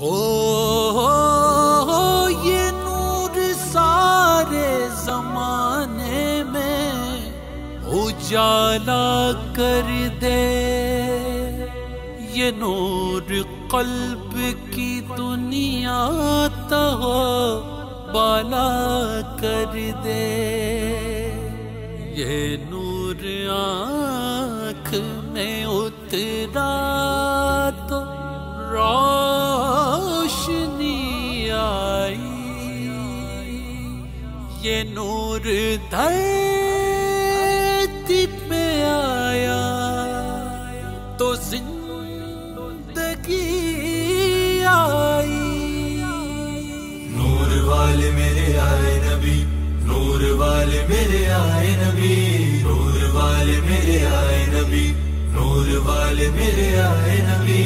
ہو یہ نور سارے زمانے میں اجالا کر دے۔ یہ نور قلب کی دنیا تو بالا کر دے۔ یہ نور آنکھ میں اترا۔ ये नूर धरती पे आया तो ज़िंदगी आई। नूर वाले मेरे आए नबी, नूर वाले मेरे आए नबी, नूर वाले मेरे आए नबी, नूर वाले मेरे आए नबी।